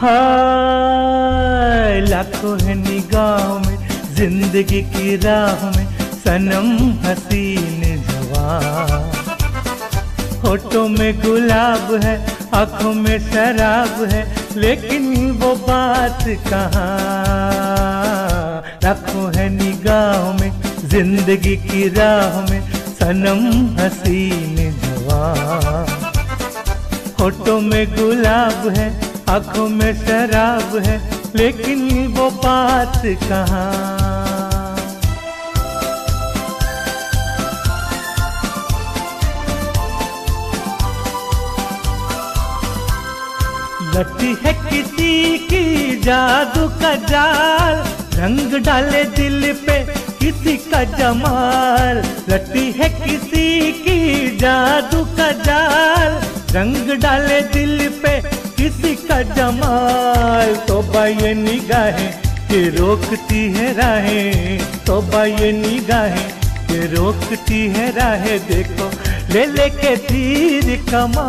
हाय, लाखों है निगाहों में, ज़िंदगी की राह में, सनम हसीन जवान। होठों में गुलाब है, आँखों में शराब है, लेकिन वो बात कहाँ? लाखों है निगाहों में, ज़िंदगी की राह में, सनम हसीन जवान। होठों में गुलाब है आँखों में शराब है, लेकिन वो बात कहाँ? लटी है किसी की जादू का जाल, रंग डाले दिल पे किसी का जमाल। लटी है किसी की जादू का जाल, रंग डाले दिल पे किसी का जमाल तो ये निगाहें के रोकती है राहें। तो ये निगाहें के रोकती है राहें। देखो, ले लेके तीर कमा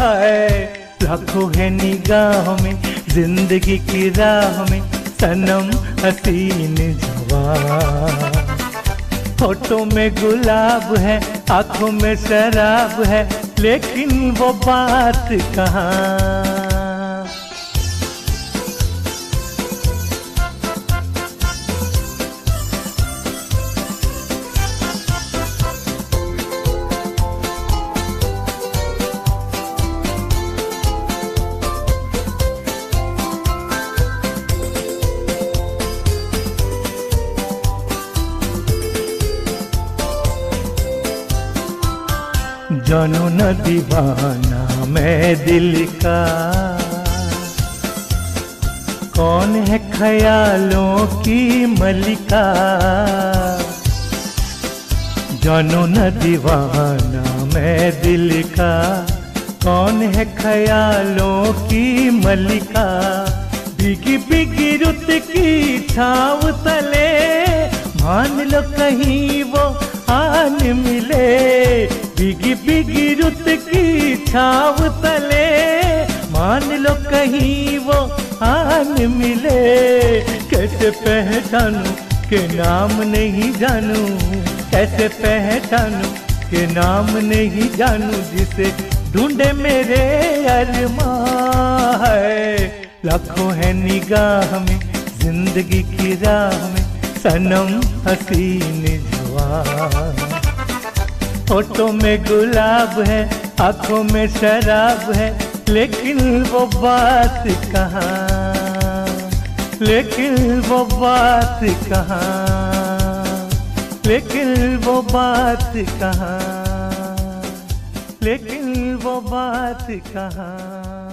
है लाखों है निगाहों में, ज़िंदगी की राह में, सनम हसीन जवान। फ़ोटो में गुलाब है, आँखों में शराब है लेकिन वो बात कहाँ? जानो न दीवाना मैं दिल का। कौन है ख्यालों की मलिका? जानो न दीवाना मैं दिल का। कौन है ख्यालों की मलिका? बिगी बिगी रुत की छाव तले, मान लो कहीं वो आन मिले। बिगी बिगी रुत की छाव तले। मान लो कहीं वो आन मिले। कैसे पहचानू के नाम नहीं जानू? कैसे पहचानू के नाम नहीं जानू? जिसे ढूंढे मेरे अरमा है। लाखों है निगाह में, ज़िंदगी की राह में, सनम हसीन जवान फ़ोटो में गुलाब है, आँखों में शराब है, लेकिन वो बात कहाँ? लेकिन वो बात कहाँ? लेकिन वो बात कहाँ? लेकिन वो बात कहाँ?